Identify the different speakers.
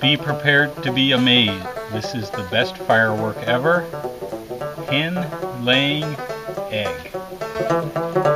Speaker 1: Be prepared to be amazed. This is the best firework ever. Hen laying egg.